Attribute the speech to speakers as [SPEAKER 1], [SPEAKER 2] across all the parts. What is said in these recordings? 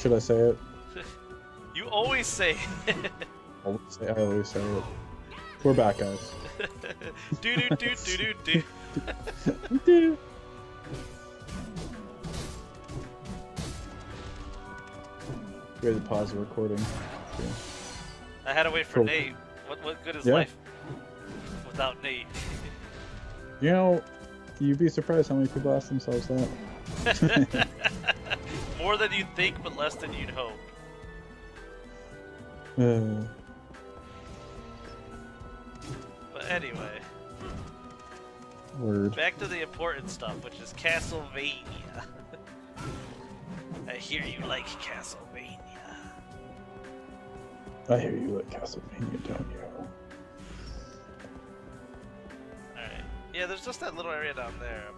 [SPEAKER 1] Should I say it?
[SPEAKER 2] You always say
[SPEAKER 1] I always say, I always say it. We're back, guys.
[SPEAKER 2] do do do do do do.
[SPEAKER 1] Dude. We had to pause the recording.
[SPEAKER 2] I had to wait for
[SPEAKER 1] Cool.
[SPEAKER 2] Nate. What what good is
[SPEAKER 1] Yeah.
[SPEAKER 2] life without Nate?
[SPEAKER 1] You know, you'd be surprised how many people ask themselves that.
[SPEAKER 2] More than you'd think, but less than you'd hope.
[SPEAKER 1] Uh,
[SPEAKER 2] But anyway,
[SPEAKER 1] word.
[SPEAKER 2] back to the important stuff, which is Castlevania. I hear you like Castlevania.
[SPEAKER 1] I hear you at Castlevania, don't you?
[SPEAKER 2] Alright. Yeah, there's just that little area down there.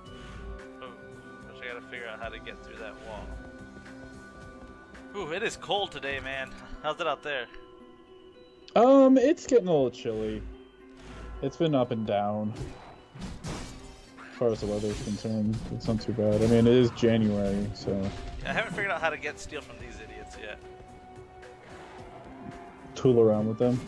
[SPEAKER 2] Which I gotta figure out how to get through that wall. Ooh, it is cold today, man. How's it out there?
[SPEAKER 1] Um, it's getting a little chilly. It's been up and down. As far as the weather's concerned, it's not too bad. I mean, it is January, so
[SPEAKER 2] I haven't figured out how to get steel from these idiots yet.
[SPEAKER 1] tool around with them.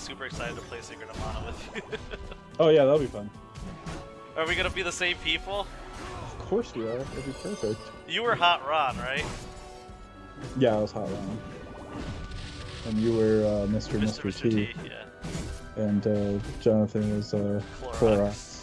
[SPEAKER 2] Super excited to play Secret of Mana with you.
[SPEAKER 1] Oh yeah, that'll be fun.
[SPEAKER 2] Are we gonna be the same people?
[SPEAKER 1] Of course we are. It'll be perfect.
[SPEAKER 2] You were Hot Ron, right?
[SPEAKER 1] Yeah, I was hot Ron. And you were uh, Mr. Mr.
[SPEAKER 2] Mr.
[SPEAKER 1] T.
[SPEAKER 2] T. Yeah.
[SPEAKER 1] And uh, Jonathan was uh,
[SPEAKER 2] Clorox.
[SPEAKER 1] Clorox.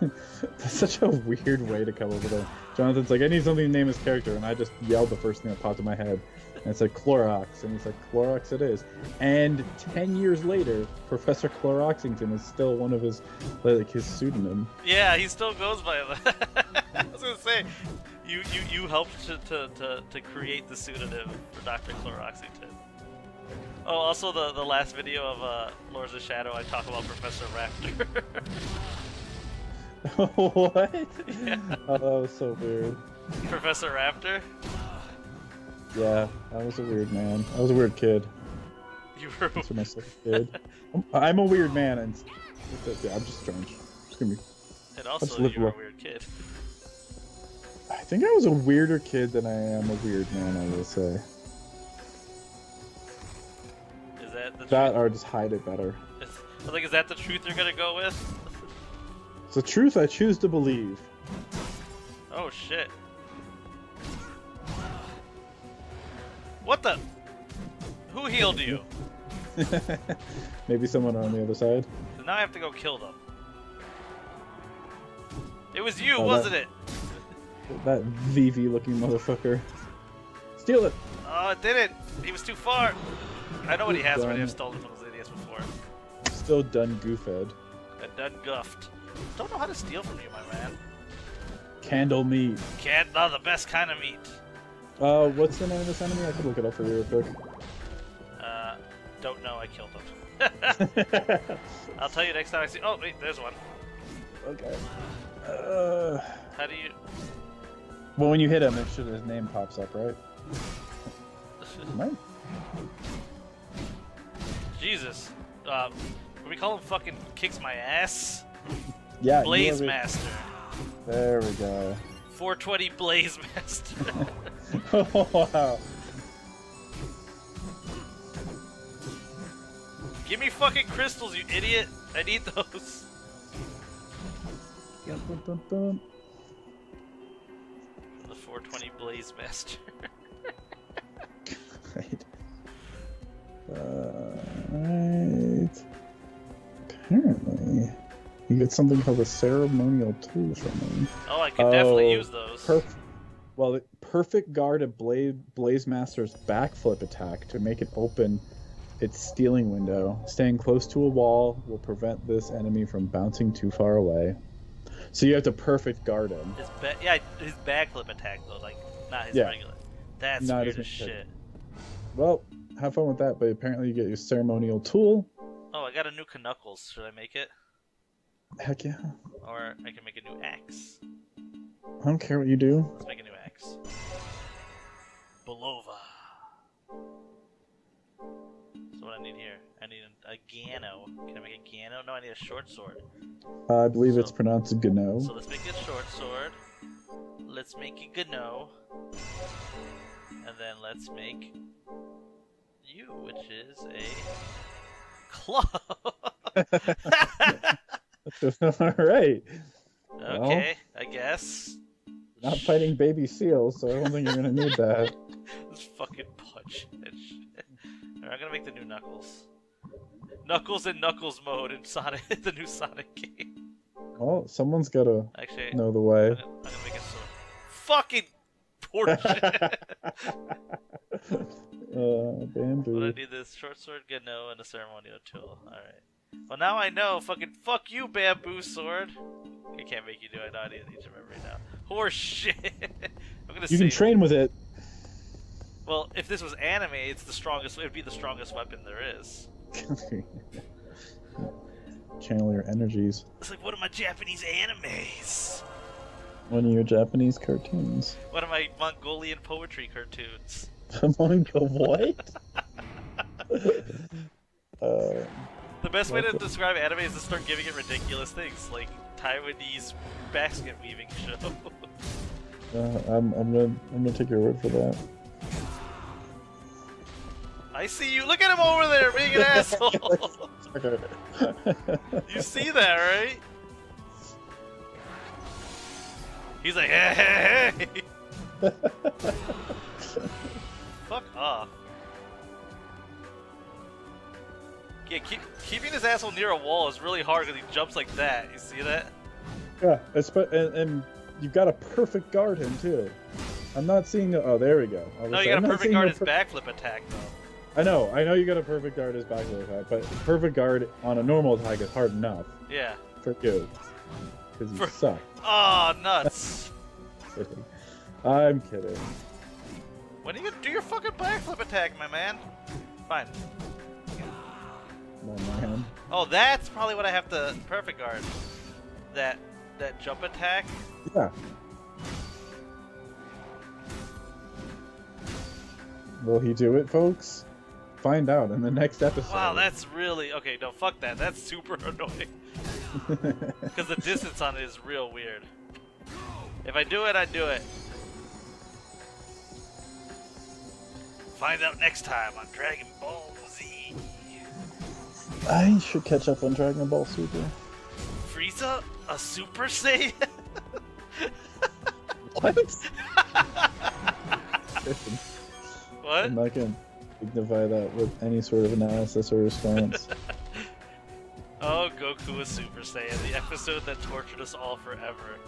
[SPEAKER 1] That's such a weird way to come over there. Jonathan's like, I need something to name his character, and I just yelled the first thing that popped in my head, and it's like Clorox, and he's like, Clorox it is. And ten years later, Professor Cloroxington is still one of his, like his pseudonym.
[SPEAKER 2] Yeah, he still goes by that. I was gonna say, you you you helped to to, to, to create the pseudonym for Dr. Cloroxington. Oh, also the the last video of uh, Lords of Shadow, I talk about Professor Raptor.
[SPEAKER 1] what?
[SPEAKER 2] Yeah.
[SPEAKER 1] Oh, that was so weird.
[SPEAKER 2] Professor Raptor,
[SPEAKER 1] Yeah, I was a weird man. I was a weird kid.
[SPEAKER 2] you were.
[SPEAKER 1] That's what I kid. I'm, I'm a weird man, and yeah, I'm just strange. Just gonna be.
[SPEAKER 2] And also, you were a weird kid.
[SPEAKER 1] I think I was a weirder kid than I am a weird man. I will say
[SPEAKER 2] Is that the
[SPEAKER 1] that,
[SPEAKER 2] truth?
[SPEAKER 1] or just hide it better.
[SPEAKER 2] I was like, is that the truth you're gonna go with?
[SPEAKER 1] It's the truth I choose to believe.
[SPEAKER 2] Oh shit. What the? Who healed you?
[SPEAKER 1] Maybe someone on the other side.
[SPEAKER 2] So now I have to go kill them. It was you,
[SPEAKER 1] Oh,
[SPEAKER 2] wasn't it?
[SPEAKER 1] That VV looking motherfucker. Steal it.
[SPEAKER 2] Oh, it didn't. He was too far. I know what he has already. I've stolen from those idiots before.
[SPEAKER 1] Still done goofed.
[SPEAKER 2] I done guffed. Don't know how to steal from you, my man.
[SPEAKER 1] Candle meat.
[SPEAKER 2] Can't. Not the best kind of meat.
[SPEAKER 1] Uh, what's the name of this enemy? I could look it up for you real quick.
[SPEAKER 2] Uh, don't know. I killed him. I'll tell you next time I see. Oh wait, there's one.
[SPEAKER 1] okay. Uh,
[SPEAKER 2] How do you?
[SPEAKER 1] well, when you hit him, it should his name pops up, right? Right.
[SPEAKER 2] Jesus. Uh, what we call him fucking kicks my ass.
[SPEAKER 1] Yeah.
[SPEAKER 2] Blaze Master.
[SPEAKER 1] There we go.
[SPEAKER 2] 420 Blaze Master.
[SPEAKER 1] wow.
[SPEAKER 2] Give me fucking crystals, you idiot! I need those.
[SPEAKER 1] Bum, bum, bum.
[SPEAKER 2] The 420 Blaze Master.
[SPEAKER 1] Right. Uh, right. Apparently, you get something called a ceremonial tool from me.
[SPEAKER 2] oh, I definitely
[SPEAKER 1] Oh,
[SPEAKER 2] use those.
[SPEAKER 1] Perfect. Well, the perfect guard a Blaze, Blaze Master's backflip attack to make it open its stealing window. Staying close to a wall will prevent this enemy from bouncing too far away. So you have to perfect guard him.
[SPEAKER 2] His ba- yeah, his backflip attack though, like not his
[SPEAKER 1] Yeah.
[SPEAKER 2] regular. That's
[SPEAKER 1] Not
[SPEAKER 2] weird as shit.
[SPEAKER 1] Well, have fun with that, but apparently you get your ceremonial tool.
[SPEAKER 2] Oh, I got a new Knuckles. Should I make it?
[SPEAKER 1] Heck yeah.
[SPEAKER 2] Or I can make a new axe.
[SPEAKER 1] I don't care what you do.
[SPEAKER 2] Let's make a new. Belova. So what I need here? I need a, a Gano. Can I make a Gano? No, I need a short sword.
[SPEAKER 1] Uh, I believe it's pronounced Gano.
[SPEAKER 2] So let's make a short sword. Let's make a Gano. And then let's make you, which is a claw.
[SPEAKER 1] All right.
[SPEAKER 2] okay, I guess.
[SPEAKER 1] Not fighting baby seals, so I don't think you're gonna need that.
[SPEAKER 2] Let's fucking punch that shit. Alright, I'm gonna make the new Knuckles. Knuckles in Knuckles mode in Sonic, the new Sonic game.
[SPEAKER 1] Well, someone's gotta
[SPEAKER 2] Actually,
[SPEAKER 1] know the way.
[SPEAKER 2] I'm gonna, I'm gonna make it so. Fucking horseshit!
[SPEAKER 1] uh,
[SPEAKER 2] What I need this short sword, Gano, and a ceremonial tool. Alright. Well, now I know. Fucking fuck you, bamboo sword. I can't make you do it. No, I need, to remember it now. Horse shit. I'm gonna
[SPEAKER 1] You can train with it.
[SPEAKER 2] Well, if this was anime, it's the strongest. It'd be the strongest weapon there is.
[SPEAKER 1] Channel your energies.
[SPEAKER 2] It's like one of my Japanese animes.
[SPEAKER 1] One of your Japanese cartoons.
[SPEAKER 2] One of my Mongolian poetry cartoons.
[SPEAKER 1] Mongo what? uh,
[SPEAKER 2] The best way to describe anime is to start giving it ridiculous things, like Taiwanese basket weaving show.
[SPEAKER 1] uh, I'm, I'm gonna I'm gonna take your word for that.
[SPEAKER 2] I see you. Look at him over there being an asshole. you see that, right? He's like, hey, hey, hey. Fuck off. Yeah, keep, keeping his asshole near a wall is really hard because he jumps like that. You see that?
[SPEAKER 1] yeah, and, and you've got a perfect guard him too. I'm not seeing. The, oh, there we go.
[SPEAKER 2] No, you got a perfect guard his
[SPEAKER 1] per-
[SPEAKER 2] backflip attack though.
[SPEAKER 1] I know, I know you got a perfect guard as backflip attack, but perfect guard on a normal attack is hard enough
[SPEAKER 2] Yeah.
[SPEAKER 1] for you. Because you
[SPEAKER 2] For-
[SPEAKER 1] suck.
[SPEAKER 2] Oh, nuts.
[SPEAKER 1] I'm kidding.
[SPEAKER 2] when are you gonna do your fucking backflip attack, my man? Fine.
[SPEAKER 1] Man.
[SPEAKER 2] Oh, that's probably what I have to perfect guard. That that jump attack.
[SPEAKER 1] Yeah. Will he do it, folks? Find out in the next episode.
[SPEAKER 2] Wow, that's really okay. No, fuck that. That's super annoying because the distance on it is real weird. If I do it, I do it. Find out next time on Dragon Ball Z.
[SPEAKER 1] I should catch up on Dragon Ball Super.
[SPEAKER 2] Frieza, a Super Saiyan.
[SPEAKER 1] What?
[SPEAKER 2] what?
[SPEAKER 1] I'm not gonna dignify that with any sort of analysis or response.
[SPEAKER 2] Oh, Goku is Super Saiyan, the episode that tortured us all forever.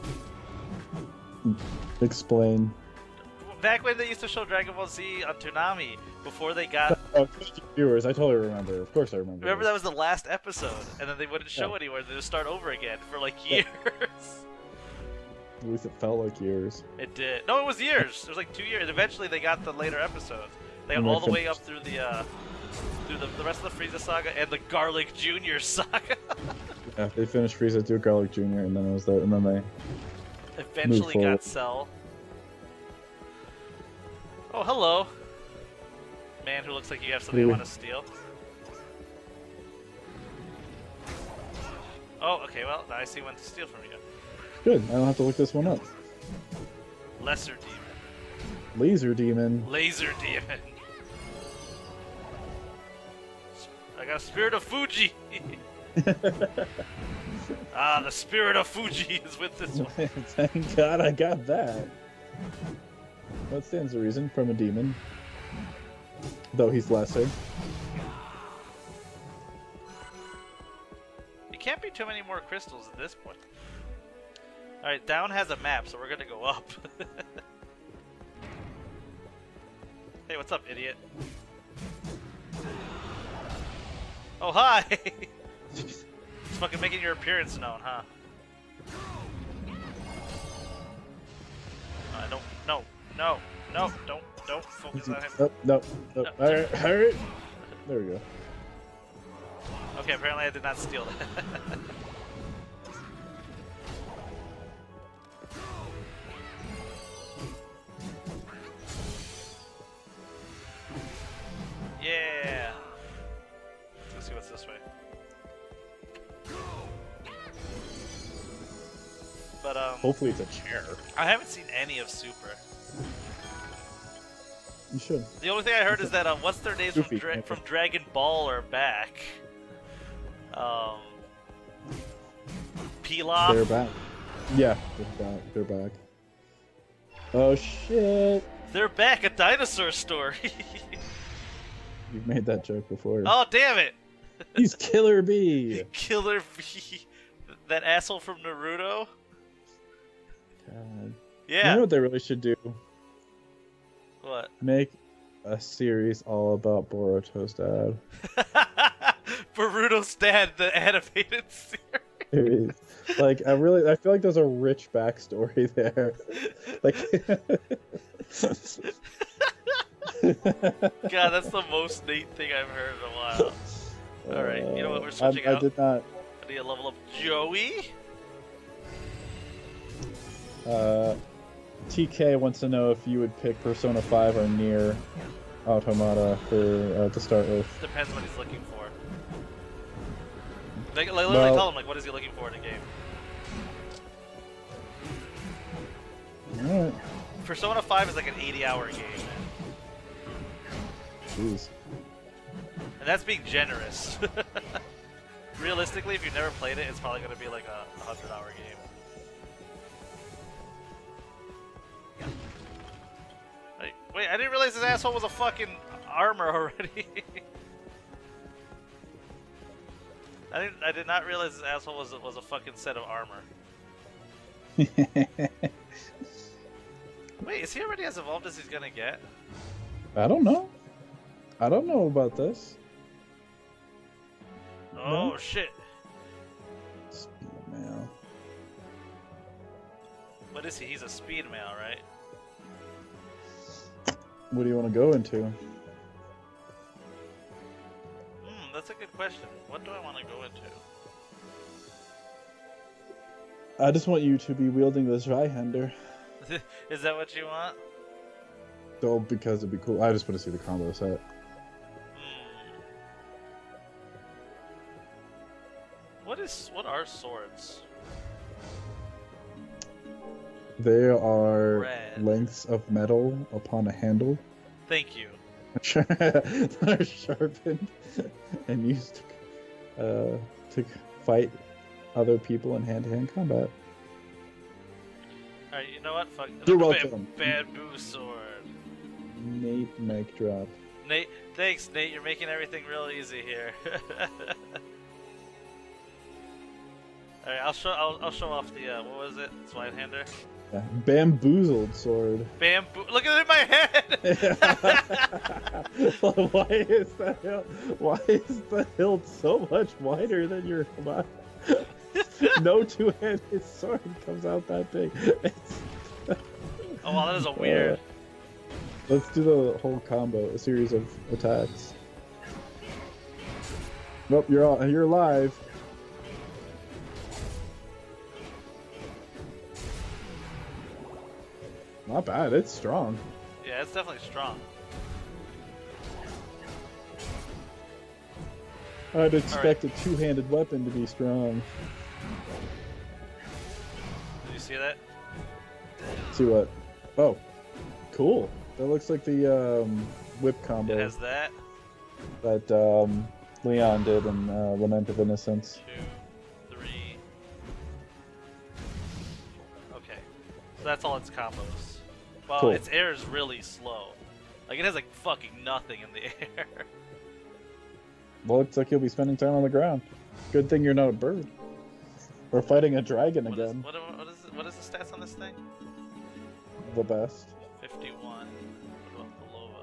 [SPEAKER 1] Explain.
[SPEAKER 2] Back when they used to show Dragon Ball Z on Toonami, before they got.
[SPEAKER 1] Viewers, I totally remember. Of course, I remember.
[SPEAKER 2] Remember that was the last episode, and then they wouldn't show
[SPEAKER 1] Yeah.
[SPEAKER 2] anywhere, they just start over again for like years.
[SPEAKER 1] At least it felt like years.
[SPEAKER 2] It did. No, it was years. It was like two years. Eventually, they got the later episodes. They got all the way up through the uh, through the, the rest of the Frieza saga and the Garlic Junior saga.
[SPEAKER 1] Yeah, they finished Frieza through Garlic Jr. and then it was that, and then they.
[SPEAKER 2] Eventually got Cell. Oh, hello. Man who looks like you have something you want to steal. Oh, okay, well, I see one to steal from you.
[SPEAKER 1] Good. I don't have to look this one up.
[SPEAKER 2] Lesser Demon.
[SPEAKER 1] Laser Demon.
[SPEAKER 2] Laser Demon. I got Spirit of Fuji! ah, the Spirit of Fuji is with this one.
[SPEAKER 1] Thank God I got that. That stands to reason from a demon. Though he's lesser.
[SPEAKER 2] It can't be too many more crystals at this point. Alright, down has a map, so we're gonna go up. hey, what's up, idiot? Oh, hi! Just fucking making your appearance known, huh? Uh, I don't. No, no, no, don't, Nope, focus on him.
[SPEAKER 1] Nope, nope. No. Alright, alright. There we go.
[SPEAKER 2] Okay, apparently I did not steal that. yeah! Let's see what's this way. But, um...
[SPEAKER 1] Hopefully it's a chair.
[SPEAKER 2] I haven't seen any of Super.
[SPEAKER 1] You should.
[SPEAKER 2] The only thing I heard is that um, what's their names from, Dra- from Dragon Ball are back. Um, Pilaf.
[SPEAKER 1] They're back. Yeah, they're back. They're back. Oh shit!
[SPEAKER 2] They're back. A dinosaur story.
[SPEAKER 1] You've made that joke before.
[SPEAKER 2] oh damn it!
[SPEAKER 1] He's Killer Bee.
[SPEAKER 2] Killer Bee. That asshole from Naruto.
[SPEAKER 1] God. You know what they really should do?
[SPEAKER 2] What?
[SPEAKER 1] Make a series all about Boruto's dad.
[SPEAKER 2] Boruto's dad, the animated series.
[SPEAKER 1] Like I really, I feel like there's a rich backstory there. Like,
[SPEAKER 2] God, that's the most Nate thing I've heard in a while. All right, you know what, we're
[SPEAKER 1] Uh,
[SPEAKER 2] switching
[SPEAKER 1] I, I did not.
[SPEAKER 2] I need to level up Joey.
[SPEAKER 1] Uh, TK wants to know if you would pick Persona 5 or Nier Automata for uh, to start with.
[SPEAKER 2] Depends what he's looking for. Like, like literally
[SPEAKER 1] Well-
[SPEAKER 2] tell him like what is he looking for in a game.
[SPEAKER 1] Alright.
[SPEAKER 2] Persona 5 is like an 80-hour game,
[SPEAKER 1] Jeez.
[SPEAKER 2] and that's being generous. Realistically, if you've never played it, it's probably going to be like a 100-hour game. Wait, I didn't realize this asshole was a fucking armor already. I didn't. I did not realize this asshole was a, was a fucking set of armor. Wait, is he already as evolved as he's gonna get?
[SPEAKER 1] I don't know. I don't know about this.
[SPEAKER 2] Oh
[SPEAKER 1] No.
[SPEAKER 2] shit!
[SPEAKER 1] Speed mail.
[SPEAKER 2] What is he? He's a speed male, right?
[SPEAKER 1] What do you want to go into?
[SPEAKER 2] Hmm, that's a good question. What do I want to go into?
[SPEAKER 1] I just want you to be wielding the Zweihander.
[SPEAKER 2] is that what you want?
[SPEAKER 1] Oh, because it'd be cool. I just want to see the combo set.
[SPEAKER 2] Hmm. What is? What are swords?
[SPEAKER 1] They are
[SPEAKER 2] Red.
[SPEAKER 1] lengths of metal upon a handle.
[SPEAKER 2] Thank you.
[SPEAKER 1] that are sharpened and used uh, to fight other people in hand-to-hand combat.
[SPEAKER 2] All right, you know what? Fuck.
[SPEAKER 1] You're welcome.
[SPEAKER 2] bamboo sword.
[SPEAKER 1] Nate mic drop.
[SPEAKER 2] Nate, thanks, Nate. You're making everything real easy here. All right, I'll show. I'll, I'll show off the. Uh, what was it? Swinehander.
[SPEAKER 1] Yeah. Bamboozled sword.
[SPEAKER 2] Bamboo. Look at it in my head.
[SPEAKER 1] why is the hilt? Why is the hilt so much wider than your body? no two-handed sword comes out that big.
[SPEAKER 2] Oh wow, that is a weird.
[SPEAKER 1] Uh, let's do the whole combo, a series of attacks. Nope, you're all, you're live. Not bad. It's strong.
[SPEAKER 2] Yeah, it's definitely strong.
[SPEAKER 1] I'd expect a two-handed weapon to be strong.
[SPEAKER 2] Did you see that?
[SPEAKER 1] See what? Oh, cool. That looks like the um, whip combo
[SPEAKER 2] It has that.
[SPEAKER 1] that um, Leon did in uh, Lament of Innocence.
[SPEAKER 2] Two, three. Okay, so that's all its combos. Well,
[SPEAKER 1] Cool.
[SPEAKER 2] its air is really slow. Like it has like fucking nothing in the air.
[SPEAKER 1] Well, looks like you'll be spending time on the ground. Good thing you're not a bird. We're fighting a dragon
[SPEAKER 2] What is,
[SPEAKER 1] again.
[SPEAKER 2] what, what, is, what is the stats on this thing?
[SPEAKER 1] The best.
[SPEAKER 2] 51. What about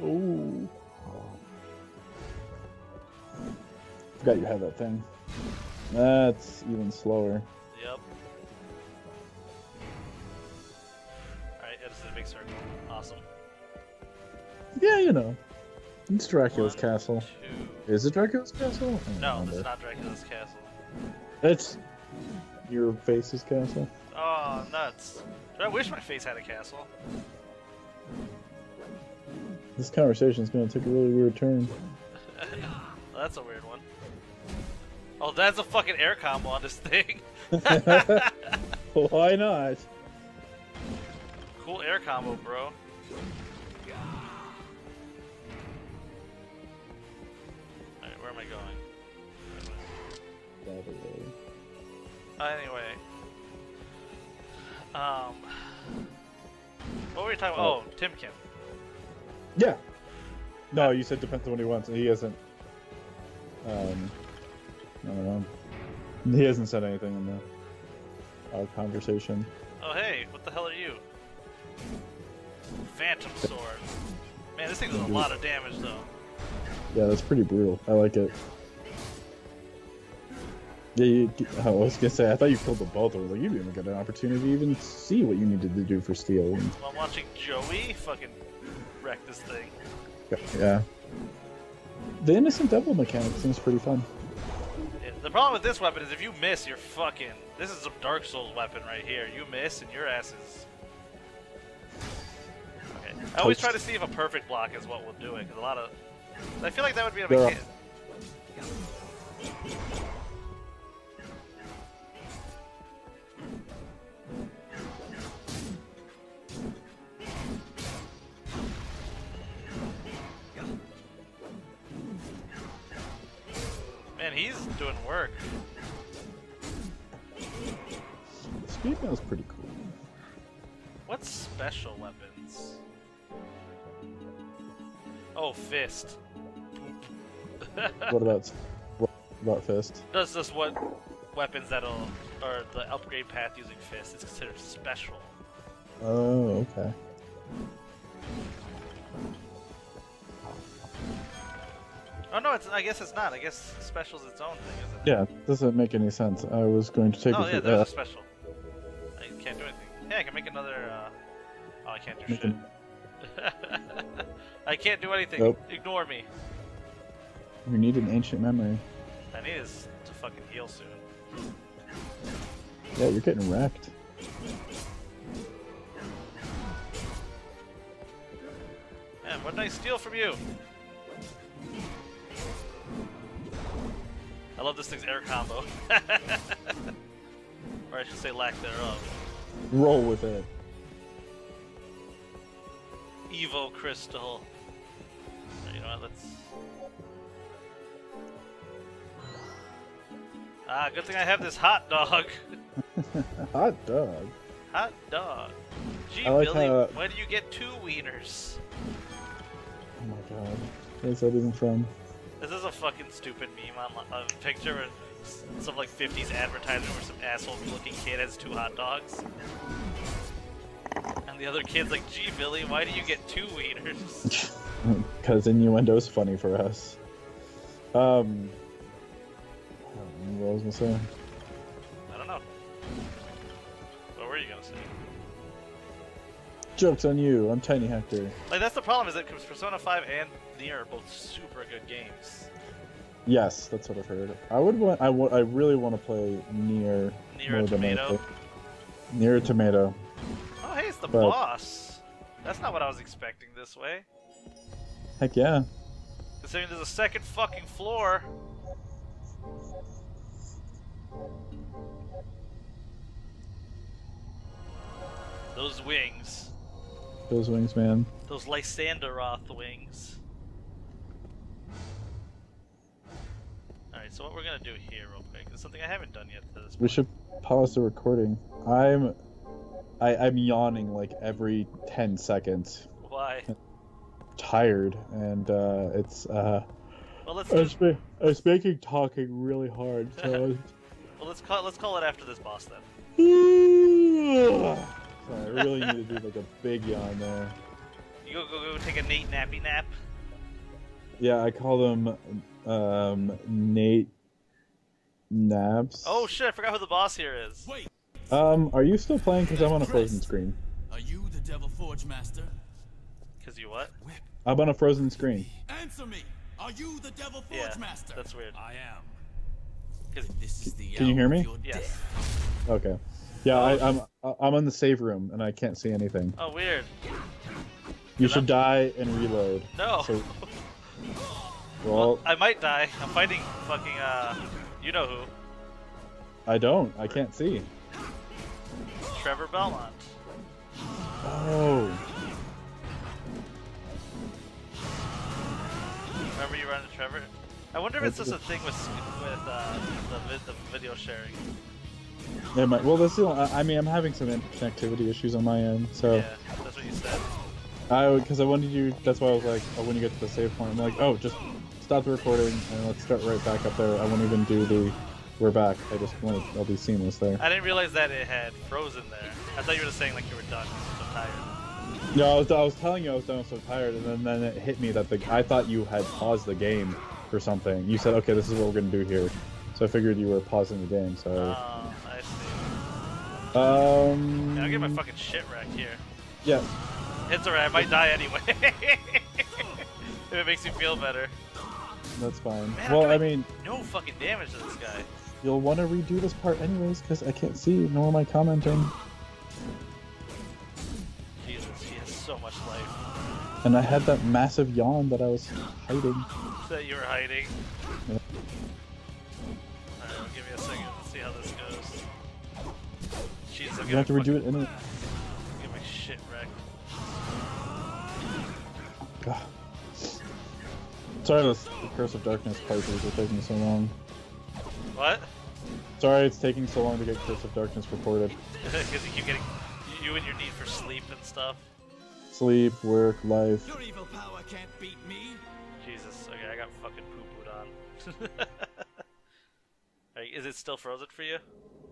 [SPEAKER 2] the Lova?
[SPEAKER 1] Ooh. Forgot you had that thing. That's even slower.
[SPEAKER 2] Yep. Alright, yeah, this is a big circle. Awesome.
[SPEAKER 1] Yeah, you know. It's Dracula's
[SPEAKER 2] One,
[SPEAKER 1] castle.
[SPEAKER 2] Two.
[SPEAKER 1] Is it Dracula's castle?
[SPEAKER 2] No,
[SPEAKER 1] remember.
[SPEAKER 2] is not Dracula's castle.
[SPEAKER 1] It's your face's castle.
[SPEAKER 2] Oh, nuts. I wish my face had a castle.
[SPEAKER 1] This conversation is going to take a really weird turn.
[SPEAKER 2] that's a weird one. Oh, that's a fucking air combo on this thing.
[SPEAKER 1] Why not?
[SPEAKER 2] Cool air combo, bro. Alright, where am I going? Uh, anyway. Um. What were you talking about? Oh, Tim Kim.
[SPEAKER 1] Yeah. No, you said depends on what he wants. And he hasn't. Um, I don't know. He hasn't said anything in the our conversation.
[SPEAKER 2] Oh, hey, what the hell are you? Phantom Sword. Man, this thing does a lot of damage, though.
[SPEAKER 1] Yeah, that's pretty brutal. I like it. Yeah, you, I was gonna say, I thought you killed the both. I was like, you didn't even get an opportunity to even see what you needed to do for steel.
[SPEAKER 2] I'm watching Joey fucking wreck this thing.
[SPEAKER 1] yeah. The innocent devil mechanic seems pretty fun.
[SPEAKER 2] Yeah, the problem with this weapon is if you miss, you're fucking. This is a Dark Souls weapon right here. You miss, and your ass is. I always try to see if a perfect block is what will do it, because a lot of. I feel like that would be a mechanic. Man, he's doing work.
[SPEAKER 1] Speed mail's pretty cool.
[SPEAKER 2] What special weapons? Oh, fist.
[SPEAKER 1] What about what about fist?
[SPEAKER 2] Does this what weapons that'll or the upgrade path using fist is considered special?
[SPEAKER 1] Oh, okay.
[SPEAKER 2] Oh no, it's I guess it's not. I guess special's its own thing, isn't it?
[SPEAKER 1] Yeah, doesn't make any sense. I was going to take
[SPEAKER 2] Oh
[SPEAKER 1] it
[SPEAKER 2] yeah, there's
[SPEAKER 1] uh,
[SPEAKER 2] a special. I can't do anything. Yeah, I can make another. Uh... Oh, I can't do shit. I can't do anything.
[SPEAKER 1] Nope.
[SPEAKER 2] Ignore me.
[SPEAKER 1] You need an ancient memory.
[SPEAKER 2] I need is to fucking heal soon.
[SPEAKER 1] Yeah, you're getting wrecked.
[SPEAKER 2] Man, what did I steal from you? I love this thing's air combo. or I should say lack thereof.
[SPEAKER 1] Roll with it.
[SPEAKER 2] Evo Crystal. Know what, let's... Ah, good thing I have this hot dog.
[SPEAKER 1] Hot dog.
[SPEAKER 2] Hot dog. Gee,
[SPEAKER 1] like
[SPEAKER 2] Billy,
[SPEAKER 1] how-
[SPEAKER 2] why do you get two wieners?
[SPEAKER 1] Oh my god. Where's that even from?
[SPEAKER 2] This is a fucking stupid meme on a picture of some like 50s advertisement where some asshole looking kid has two hot dogs. And the other kid's like, gee, Billy, why do you get two wieners?
[SPEAKER 1] Because innuendo's funny for us. Um. I what I was gonna say.
[SPEAKER 2] I don't know. What were you gonna say?
[SPEAKER 1] Joke's on you. I'm Tiny Hector.
[SPEAKER 2] Like, that's the problem, is that Persona 5 and Nier are both super good games.
[SPEAKER 1] Yes, that's what I've heard. I would want. I wa- I really want to play near
[SPEAKER 2] Nier
[SPEAKER 1] more than
[SPEAKER 2] Tomato.
[SPEAKER 1] Near Tomato.
[SPEAKER 2] Oh, hey, it's the
[SPEAKER 1] But-
[SPEAKER 2] boss! That's not what I was expecting this way.
[SPEAKER 1] Heck yeah.
[SPEAKER 2] Considering there's a second fucking floor. Those wings.
[SPEAKER 1] Those wings, man.
[SPEAKER 2] Those Lysandaroth wings. Alright, so what we're gonna do here real quick is something I haven't done yet to this
[SPEAKER 1] We should pause the recording. I'm. I, I'm yawning like every 10 seconds.
[SPEAKER 2] Why?
[SPEAKER 1] Tired, and uh, it's. Uh,
[SPEAKER 2] Well let's
[SPEAKER 1] I
[SPEAKER 2] do,
[SPEAKER 1] was, ma- I was making talking really hard, so I was.
[SPEAKER 2] well let's call let's call it after this boss then.
[SPEAKER 1] Sorry, I really need to do like a big yawn there.
[SPEAKER 2] You go go go take a Nate nappy nap.
[SPEAKER 1] Yeah, I call them um, Nate Nabs.
[SPEAKER 2] Oh shit, I forgot who the boss here is.
[SPEAKER 3] Wait,
[SPEAKER 1] Um, are you still playing? Because I'm on a frozen screen.
[SPEAKER 3] are you the Devil Forge Master?
[SPEAKER 2] Cause you what?
[SPEAKER 3] Whip.
[SPEAKER 1] I'm on a frozen screen.
[SPEAKER 3] Answer me. Are you the Devil Forge
[SPEAKER 2] Yeah,
[SPEAKER 3] Master?
[SPEAKER 2] that's weird.
[SPEAKER 3] I am.
[SPEAKER 2] 'Cause-
[SPEAKER 3] This is the
[SPEAKER 1] Can you hear me?
[SPEAKER 3] your
[SPEAKER 2] Yes.
[SPEAKER 1] Okay. Yeah,
[SPEAKER 2] Oh.
[SPEAKER 1] I, I'm I'm in the save room and I can't see anything.
[SPEAKER 2] Oh weird.
[SPEAKER 1] You should die and reload.
[SPEAKER 2] No.
[SPEAKER 1] So- Well,
[SPEAKER 2] I might die. I'm fighting fucking uh, you know who?
[SPEAKER 1] I don't. I can't see.
[SPEAKER 2] Trevor Belmont.
[SPEAKER 1] Oh.
[SPEAKER 2] Remember you run into Trevor? I wonder if it's just a thing with with uh, the, the video sharing.
[SPEAKER 1] Yeah, my, well, this is. I mean, I'm having some connectivity issues on my end, so
[SPEAKER 2] Yeah, that's what you said.
[SPEAKER 1] I because I wanted you. That's why I was like, oh, when you get to the save point, I'm like, oh, just stop the recording and let's start right back up there. I won't even do the. We're back. I just want it. I'll be seamless there.
[SPEAKER 2] I didn't realize that it had frozen there. I thought you were just saying like you were done. so tired.
[SPEAKER 1] No, I was, I was telling you I was done. I was so tired, and then, then it hit me that the I thought you had paused the game or something. You said, okay, this is what we're gonna do here. So I figured you were pausing the game. So.
[SPEAKER 2] Oh, I see.
[SPEAKER 1] Um.
[SPEAKER 2] Yeah, I'll get my fucking shit wrecked here.
[SPEAKER 1] Yeah.
[SPEAKER 2] It's alright. I might die anyway. if it makes you feel better.
[SPEAKER 1] That's fine.
[SPEAKER 2] Man,
[SPEAKER 1] well, I mean,
[SPEAKER 2] No fucking damage to this guy.
[SPEAKER 1] you'll want to redo this part anyways, because I can't see, nor am I commenting.
[SPEAKER 2] So much life
[SPEAKER 1] And I had that massive yawn that I was hiding.
[SPEAKER 2] that you were hiding.
[SPEAKER 1] Yeah.
[SPEAKER 2] Alright, well, give me a second to see how this goes. Jesus, I'm
[SPEAKER 1] You have to redo it anyway.
[SPEAKER 2] Get my shit wrecked.
[SPEAKER 1] God. Sorry, this, the Curse of Darkness playthroughs are taking so long.
[SPEAKER 2] What?
[SPEAKER 1] Sorry, it's taking so long to get Curse of Darkness recorded.
[SPEAKER 2] Because you keep getting you and your need for sleep and stuff.
[SPEAKER 1] Sleep, work, life.
[SPEAKER 3] Your evil power can't beat me.
[SPEAKER 2] Jesus. Okay, I got fucking poo pooed on. Alright, is it still frozen for you?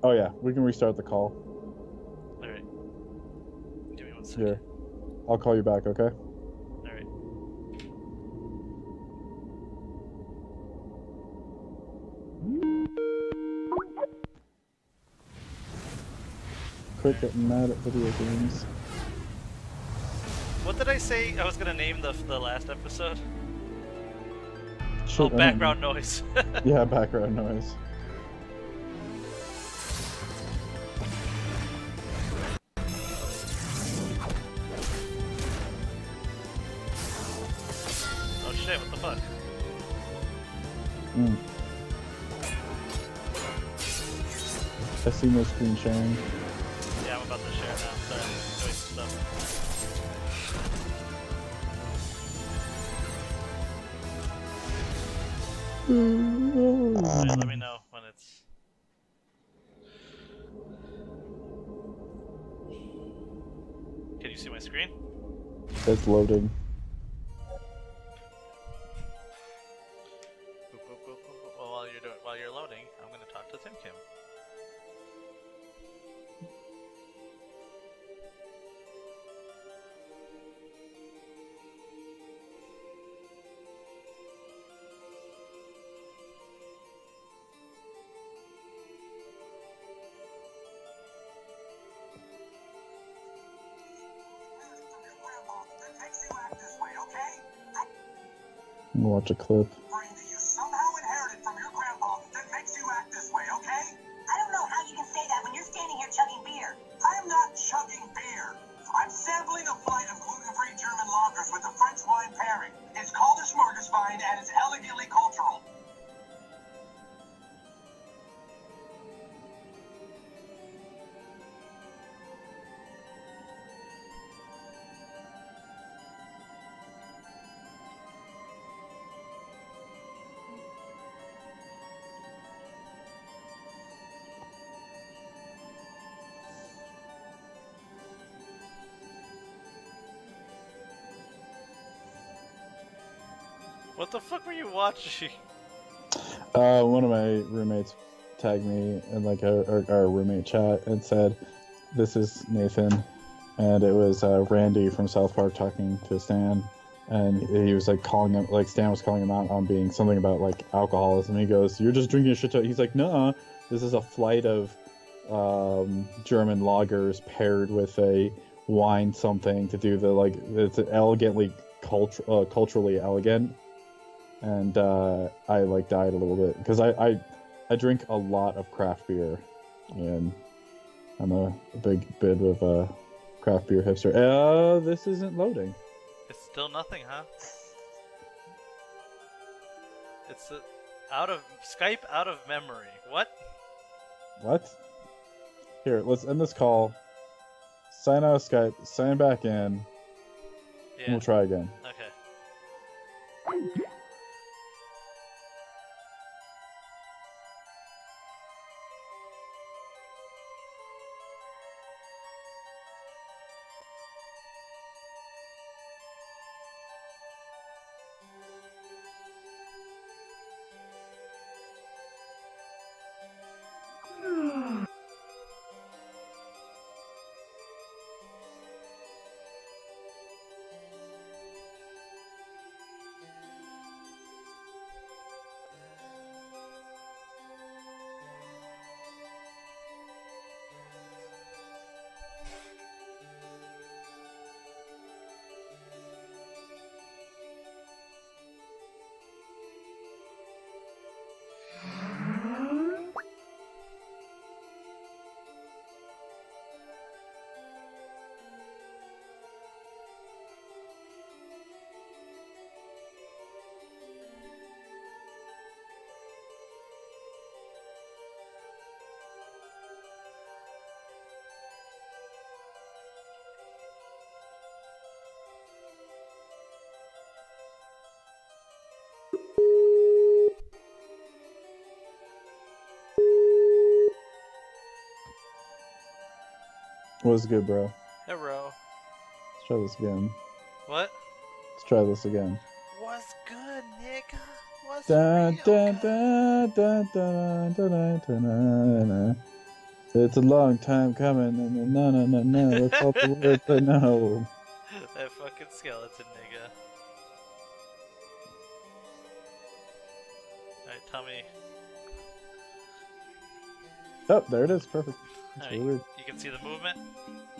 [SPEAKER 1] Oh yeah, we can restart the call.
[SPEAKER 2] Alright. Give me one second.
[SPEAKER 1] Here. I'll call you back, okay?
[SPEAKER 2] Alright.
[SPEAKER 1] Quit getting mad at video games.
[SPEAKER 2] What did I say I was gonna name the the last episode?
[SPEAKER 1] Shit,
[SPEAKER 2] Oh, background noise.
[SPEAKER 1] Yeah, background noise.
[SPEAKER 2] oh shit, what the fuck?
[SPEAKER 1] Mm. I see no screen sharing.
[SPEAKER 2] Yeah, I'm about to share now. Sorry, Yeah, let me know when it's. Can you see my screen?
[SPEAKER 1] It's loading. Watch a clip.
[SPEAKER 2] What the fuck were you watching?
[SPEAKER 1] Uh, one of my roommates tagged me in like our, our, our roommate chat and said, "This is Nathan," and it was uh, Randy from South Park talking to Stan, and he was like calling him, like Stan was calling him out on being something about like alcoholism. He goes, "You're just drinking a shit ton." He's like, "No, this is a flight of um, German lagers paired with a wine something to do the like it's elegantly culture uh, culturally elegant." And uh, I like died a little bit because I, I I drink a lot of craft beer, and I'm a, a big bit of a craft beer hipster. Uh, this isn't loading.
[SPEAKER 2] It's still nothing, huh? It's uh out of Skype out of memory. What?
[SPEAKER 1] What? Here, let's end this call. Sign out of Skype. Sign back in. And we'll try again. Was good, bro.
[SPEAKER 2] Hello.
[SPEAKER 1] Let's try this again.
[SPEAKER 2] What?
[SPEAKER 1] Let's try this again.
[SPEAKER 2] What's good, nigga? What's
[SPEAKER 1] dun, dun, dun. It's a long time coming. No, no, no, no. That's all the words I know. Oh, there it is. Perfect. That's
[SPEAKER 2] Alright,
[SPEAKER 1] really weird.
[SPEAKER 2] you can see the movement.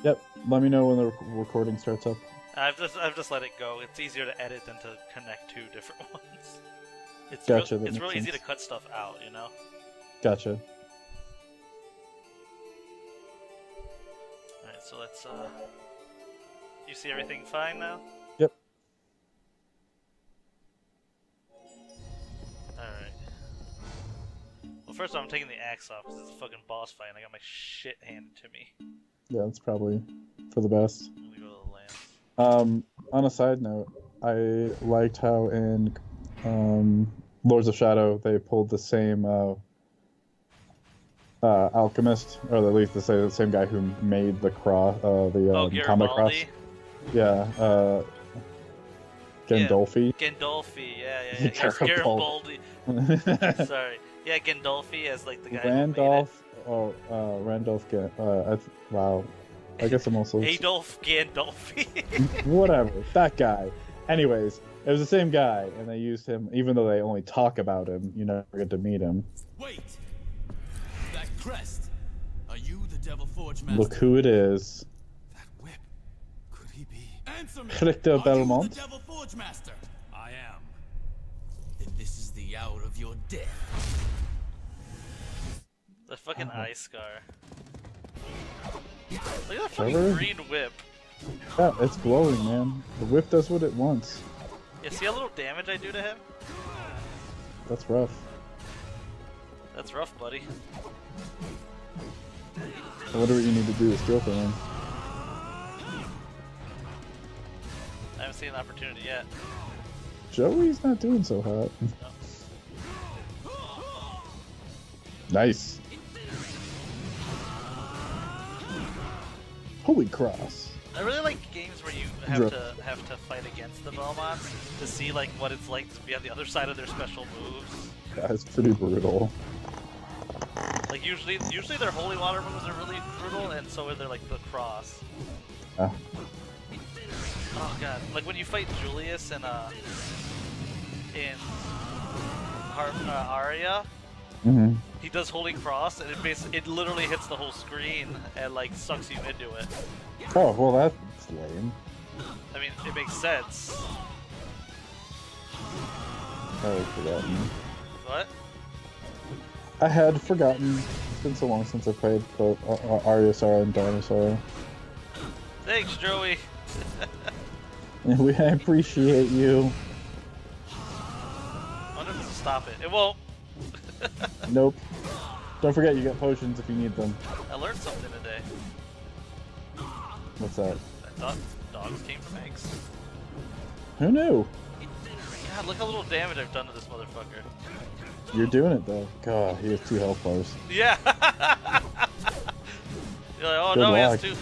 [SPEAKER 1] Yep. Let me know when the rec- recording starts up.
[SPEAKER 2] I've just I've just let it go. It's easier to edit than to connect two different ones. It's
[SPEAKER 1] Gotcha,
[SPEAKER 2] real, it's
[SPEAKER 1] makes
[SPEAKER 2] real easy to cut stuff out, you know.
[SPEAKER 1] Gotcha.
[SPEAKER 2] Alright, so let's uh You see everything fine now? First off I'm taking the axe off because it's a fucking boss fight and I got my shit handed to me.
[SPEAKER 1] Yeah, that's probably for the best.
[SPEAKER 2] I'm gonna go to the.
[SPEAKER 1] Um, on a side note, I liked how in um, Lords of Shadow they pulled the same uh, uh, alchemist, or at least the same, the same guy who made the cross, uh, the
[SPEAKER 2] oh
[SPEAKER 1] um, combat cross. Yeah, uh, Gandolfi.
[SPEAKER 2] Gandolfi, yeah, yeah, yeah.
[SPEAKER 1] Garibaldi.
[SPEAKER 2] Garibaldi. Sorry. Yeah, Gandolfi as like the guy
[SPEAKER 1] Randolph. or uh, Randolph. Ga- uh, I th- wow. I guess I'm also
[SPEAKER 2] who. Adolf Gandolfi.
[SPEAKER 1] whatever. That guy. Anyways, it was the same guy, and they used him, even though they only talk about him. You never get to meet him.
[SPEAKER 3] Wait! That crest! Are you the Devil Forge Master?
[SPEAKER 1] Look who it is.
[SPEAKER 3] That whip. Could he be? Answer me!
[SPEAKER 1] Richter
[SPEAKER 3] Are you
[SPEAKER 1] Belmont?
[SPEAKER 3] the Devil Forge Master? I am. Then this is the hour of your death.
[SPEAKER 2] The fucking
[SPEAKER 1] Uh-huh.
[SPEAKER 2] eye scar. Look at that fucking green whip.
[SPEAKER 1] Yeah, it's glowing, man. The whip does what it wants.
[SPEAKER 2] Yeah, see how little damage I do to him?
[SPEAKER 1] That's rough.
[SPEAKER 2] That's rough, buddy.
[SPEAKER 1] I wonder what you need to do to steal from him.
[SPEAKER 2] I haven't seen an opportunity yet.
[SPEAKER 1] Joey's not doing so hot. nice. Holy cross.
[SPEAKER 2] I really like games where you have
[SPEAKER 1] Drip.
[SPEAKER 2] to have to fight against the Belmonts to see like what it's like to be on the other side of their special moves.
[SPEAKER 1] That's pretty brutal.
[SPEAKER 2] Like usually, usually their holy water moves are really brutal, and so are their like the cross.
[SPEAKER 1] Ah.
[SPEAKER 2] Oh god, like when you fight Julius in uh in Har- uh, Aria,
[SPEAKER 1] hmm
[SPEAKER 2] he does holy cross, and it bas- it literally hits the whole screen and like sucks you into it.
[SPEAKER 1] Oh, well, that's lame.
[SPEAKER 2] I mean, it makes sense.
[SPEAKER 1] I had forgotten.
[SPEAKER 2] What?
[SPEAKER 1] I had forgotten. It's been so long since I played both uh, uh, and Dinosaur.
[SPEAKER 2] Thanks, Joey.
[SPEAKER 1] We I appreciate you.
[SPEAKER 2] I wonder if this will stop it. It won't.
[SPEAKER 1] Nope. Don't forget you got potions if you need them.
[SPEAKER 2] I learned something today.
[SPEAKER 1] What's that?
[SPEAKER 2] I thought dogs came from eggs.
[SPEAKER 1] Who knew?
[SPEAKER 2] God, look how little damage I've done to this motherfucker.
[SPEAKER 1] You're doing it though. God, he has two health bars.
[SPEAKER 2] Yeah. you're like, oh
[SPEAKER 1] Good
[SPEAKER 2] no, he has
[SPEAKER 1] luck.
[SPEAKER 2] two.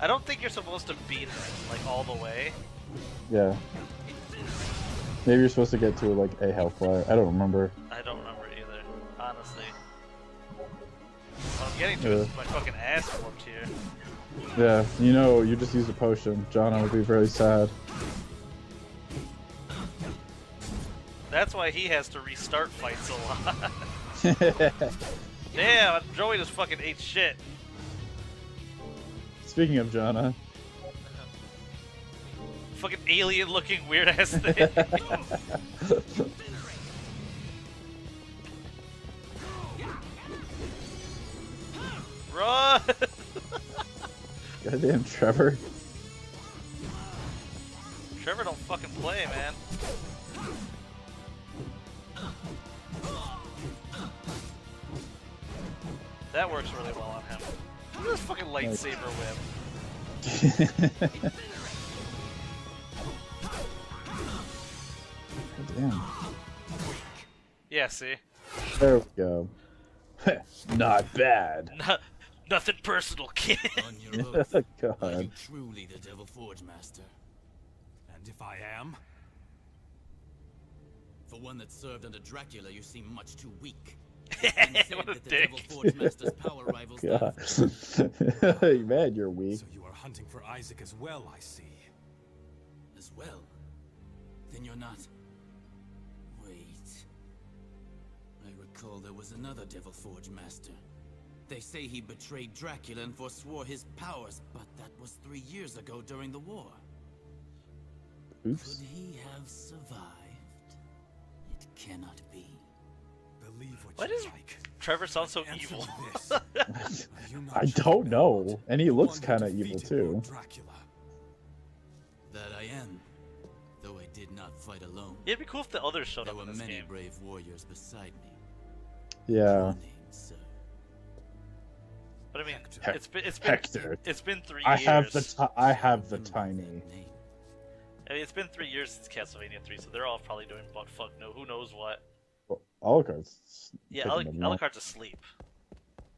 [SPEAKER 2] I don't think you're supposed to beat him like all the way.
[SPEAKER 1] Yeah. Maybe you're supposed to get to like a health bar. I don't remember.
[SPEAKER 2] I don't remember getting to
[SPEAKER 1] Yeah.
[SPEAKER 2] is my fucking ass whooped here.
[SPEAKER 1] Yeah, you know, you just used a potion. John, I would be very sad.
[SPEAKER 2] That's why he has to restart fights a lot. Damn, Joey just fucking ate shit.
[SPEAKER 1] Speaking of Jona,
[SPEAKER 2] Fucking alien looking weird ass thing. Run!
[SPEAKER 1] goddamn Trevor.
[SPEAKER 2] Trevor don't fucking play, man. That works really well on him. Look at this fucking lightsaber whip.
[SPEAKER 1] Damn.
[SPEAKER 2] Yeah, see?
[SPEAKER 1] There we go. Not bad.
[SPEAKER 2] Nothing personal, kid.
[SPEAKER 3] On your oath, are you
[SPEAKER 1] God.
[SPEAKER 3] truly the Devil Forge Master?
[SPEAKER 4] And if I am?
[SPEAKER 3] For one that served under Dracula, you seem much too weak. It's said
[SPEAKER 2] what a
[SPEAKER 3] that the Devil
[SPEAKER 2] dick.
[SPEAKER 3] Forge Master's power rivals
[SPEAKER 1] God.
[SPEAKER 3] that of
[SPEAKER 1] Man, you're weak.
[SPEAKER 4] So you are hunting for Isaac as well, I see.
[SPEAKER 3] as well. Then you're not. Wait. I recall there was another Devil Forge Master. They say he betrayed Dracula and forswore his powers, but that was three years ago during the war. Could he have survived? It cannot be.
[SPEAKER 4] Believe what
[SPEAKER 2] Why
[SPEAKER 4] you
[SPEAKER 2] does
[SPEAKER 4] like.
[SPEAKER 2] Trevor sounds so
[SPEAKER 4] Answer
[SPEAKER 2] evil.
[SPEAKER 4] this. Are you not
[SPEAKER 1] I don't know. And he looks kind of evil too.
[SPEAKER 4] Dracula.
[SPEAKER 3] That I am. Though I did not fight alone.
[SPEAKER 2] It'd be cool if the others showed
[SPEAKER 3] There
[SPEAKER 2] up
[SPEAKER 3] were
[SPEAKER 2] in this
[SPEAKER 3] many brave warriors beside me.
[SPEAKER 1] Yeah.
[SPEAKER 3] Your name, sir.
[SPEAKER 2] But I mean,
[SPEAKER 1] Hec-
[SPEAKER 2] it's been it's been
[SPEAKER 1] Hector.
[SPEAKER 2] it's been three
[SPEAKER 1] I
[SPEAKER 2] years.
[SPEAKER 1] have the ti I have the
[SPEAKER 3] Remember
[SPEAKER 1] tiny.
[SPEAKER 2] I mean, it's been three years since Castlevania 3, so they're all probably doing butt fuck no, who knows what.
[SPEAKER 1] Well, Alucard's
[SPEAKER 2] Yeah,
[SPEAKER 1] taking
[SPEAKER 2] Ale-
[SPEAKER 1] them.
[SPEAKER 2] Alucard's asleep.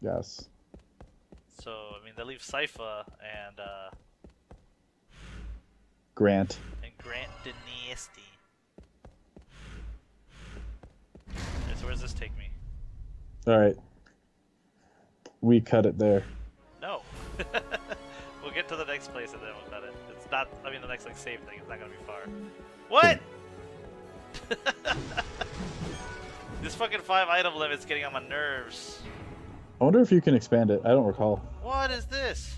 [SPEAKER 1] Yes.
[SPEAKER 2] So, I mean, they leave Sypha and, uh,
[SPEAKER 1] Grant.
[SPEAKER 2] and Grant Danasty. Okay, so where does this take me?
[SPEAKER 1] All right. We cut it there.
[SPEAKER 2] No. we'll get to the next place and then we'll cut it. It's not, I mean, the next, like, save thing is not gonna be far. What? this fucking five item limit's getting on my nerves.
[SPEAKER 1] I wonder if you can expand it. I don't recall.
[SPEAKER 2] What is this?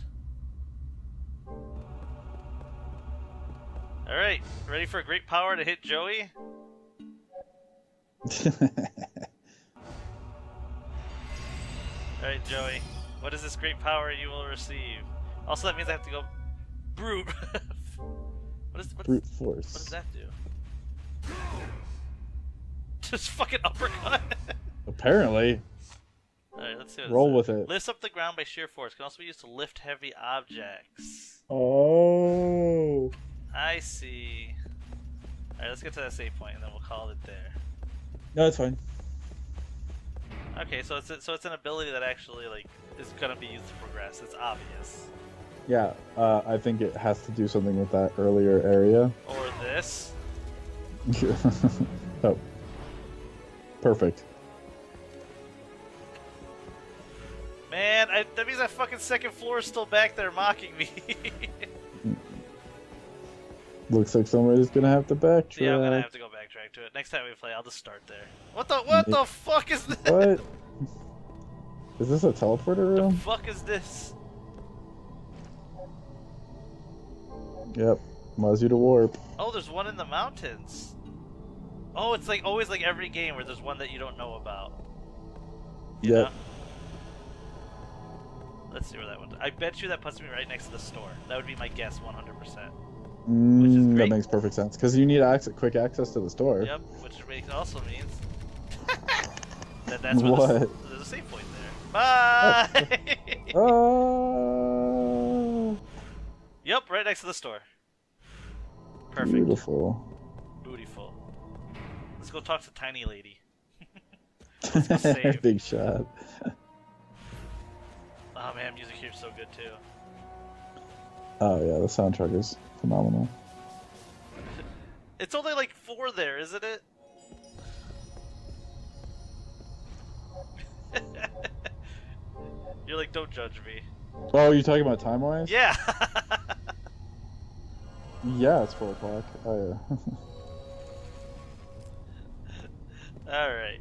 [SPEAKER 2] Alright, ready for a great power to hit Joey? Alright, Joey. What is this great power you will receive? Also, that means I have to go brute. what is what,
[SPEAKER 1] Brute
[SPEAKER 2] is,
[SPEAKER 1] force.
[SPEAKER 2] what does that do? Just fucking uppercut.
[SPEAKER 1] Apparently.
[SPEAKER 2] Alright, let's see what
[SPEAKER 1] Roll with it.
[SPEAKER 2] Lifts up the ground by sheer force. Can also be used to lift heavy objects.
[SPEAKER 1] Oh.
[SPEAKER 2] I see. Alright, let's get to that save point and then we'll call it there.
[SPEAKER 1] No, that's fine.
[SPEAKER 2] Okay, so it's so it's an ability that actually like is gonna be used to progress. It's obvious.
[SPEAKER 1] Yeah, uh, I think it has to do something with that earlier area.
[SPEAKER 2] Or this.
[SPEAKER 1] oh. Perfect.
[SPEAKER 2] Man, I, that means that fucking second floor is still back there mocking me.
[SPEAKER 1] Looks like somebody's gonna have to backtrack.
[SPEAKER 2] yeah, I'm gonna have to go backtrack to it. Next time we play, I'll just start there. What the what the fuck is this?
[SPEAKER 1] What? Is this a teleporter room?
[SPEAKER 2] The fuck is this?
[SPEAKER 1] Yep. Allows you to warp.
[SPEAKER 2] Oh, there's one in the mountains. Oh, it's like always like every game where there's one that you don't know about. You
[SPEAKER 1] Yep.
[SPEAKER 2] know? Let's see where that one. I bet you that puts me right next to the store. That would be my guess, 100%.
[SPEAKER 1] Mm, that makes perfect sense because you need access, quick access to the store.
[SPEAKER 2] Yep, which makes also means that that's where
[SPEAKER 1] What?
[SPEAKER 2] The, there's a save point there. Bye.
[SPEAKER 1] Oh,
[SPEAKER 2] yep, right next to the store. Perfect.
[SPEAKER 1] beautiful.
[SPEAKER 2] Bootyful. Let's go talk to Tiny Lady. Let's go save.
[SPEAKER 1] Big shot.
[SPEAKER 2] Oh man, music here's so good too.
[SPEAKER 1] Oh yeah, the soundtrack is phenomenal.
[SPEAKER 2] It's only like four there, isn't it? You're like, don't judge me.
[SPEAKER 1] Oh, you talking about time wise?
[SPEAKER 2] Yeah.
[SPEAKER 1] Yeah, it's four o'clock. Oh yeah.
[SPEAKER 2] All right.